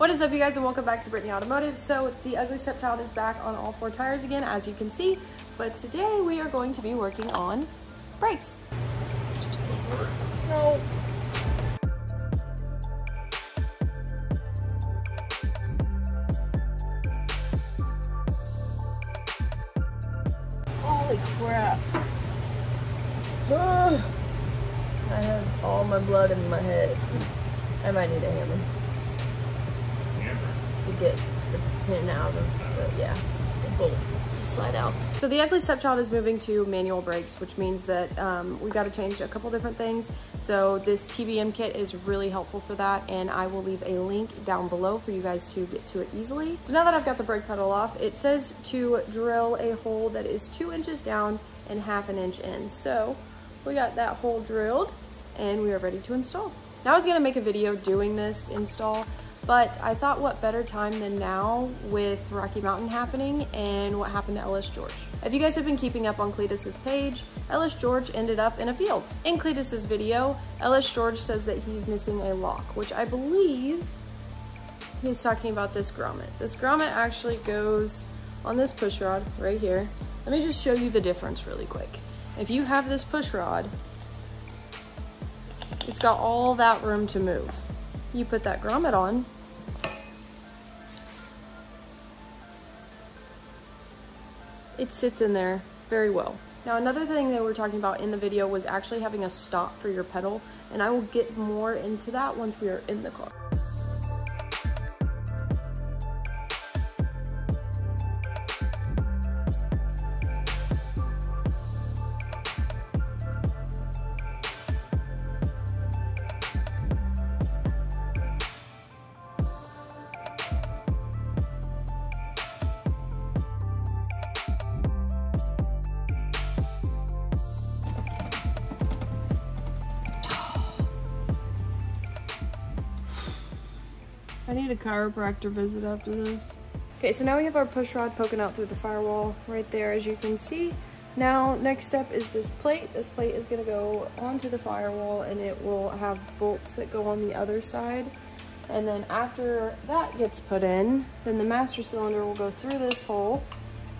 What is up you guys and welcome back to Britney Automotive. So the ugly stepchild is back on all four tires again as you can see, but today we are going to be working on brakes. No. Holy crap. Ugh. I have all my blood in my head. I might need a hammer to get the pin out of the, yeah, the bolt to slide out. So the ugly stepchild is moving to manual brakes, which means that um, we got to change a couple different things. So this TBM kit is really helpful for that, and I will leave a link down below for you guys to get to it easily. So now that I've got the brake pedal off, it says to drill a hole that is two inches down and half an inch in. So we got that hole drilled and we are ready to install. Now I was gonna make a video doing this install, but I thought what better time than now with Rocky Mountain happening and what happened to Ellis George. If you guys have been keeping up on Cleetus's page, Ellis George ended up in a field. In Cleetus's video, Ellis George says that he's missing a lock, which I believe he's talking about this grommet. This grommet actually goes on this push rod right here. Let me just show you the difference really quick. If you have this push rod it's got all that room to move. You put that grommet on. It sits in there very well. Now another thing that we are talking about in the video was actually having a stop for your pedal and I will get more into that once we are in the car. I need a chiropractor visit after this. Okay, so now we have our push rod poking out through the firewall right there, as you can see. Now, next step is this plate. This plate is gonna go onto the firewall and it will have bolts that go on the other side. And then after that gets put in, then the master cylinder will go through this hole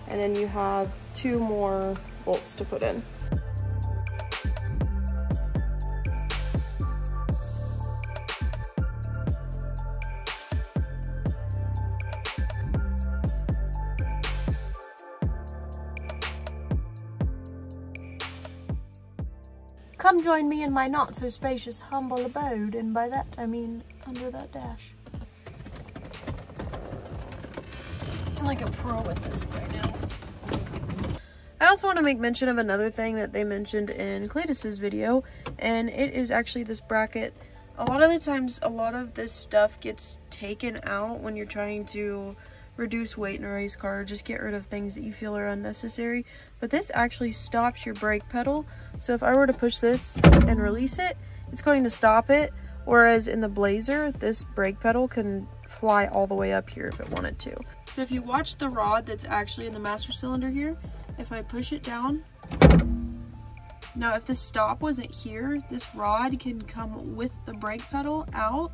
and then you have two more bolts to put in. Come join me in my not so spacious, humble abode, and by that I mean under that dash. I'm like a pro at this by now. I also want to make mention of another thing that they mentioned in Cleetus's video, and it is actually this bracket. A lot of the times, a lot of this stuff gets taken out when you're trying to reduce weight in a race car, just get rid of things that you feel are unnecessary. But this actually stops your brake pedal. So if I were to push this and release it, it's going to stop it. Whereas in the Blazer, this brake pedal can fly all the way up here if it wanted to. So if you watch the rod that's actually in the master cylinder here, if I push it down, now if the stop wasn't here, this rod can come with the brake pedal out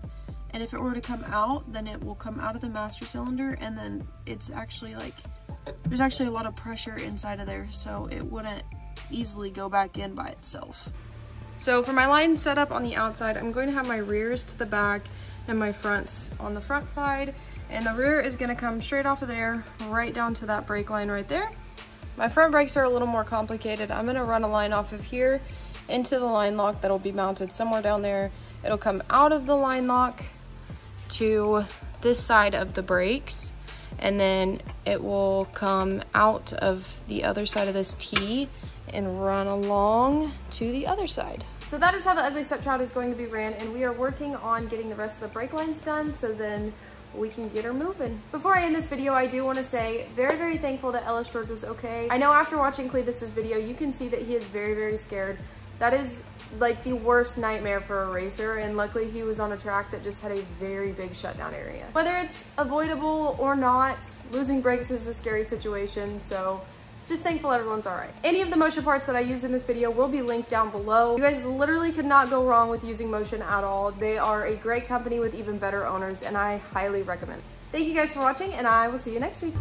and if it were to come out then it will come out of the master cylinder and then it's actually like there's actually a lot of pressure inside of there so it wouldn't easily go back in by itself. So for my line setup on the outside I'm going to have my rears to the back and my fronts on the front side. And the rear is going to come straight off of there right down to that brake line right there. My front brakes are a little more complicated. I'm going to run a line off of here into the line lock that'll be mounted somewhere down there. It'll come out of the line lock to this side of the brakes and then it will come out of the other side of this T and run along to the other side. So that is how the Ugly Stepchild is going to be ran and we are working on getting the rest of the brake lines done so then we can get her moving. Before I end this video, I do want to say very, very thankful that Ellis George was okay. I know after watching Cleetus's video, you can see that he is very, very scared. That is like the worst nightmare for a racer and luckily he was on a track that just had a very big shutdown area. Whether it's avoidable or not, losing brakes is a scary situation so just thankful everyone's all right. Any of the Motion parts that I used in this video will be linked down below. You guys literally could not go wrong with using Motion at all. They are a great company with even better owners and I highly recommend. Thank you guys for watching and I will see you next week.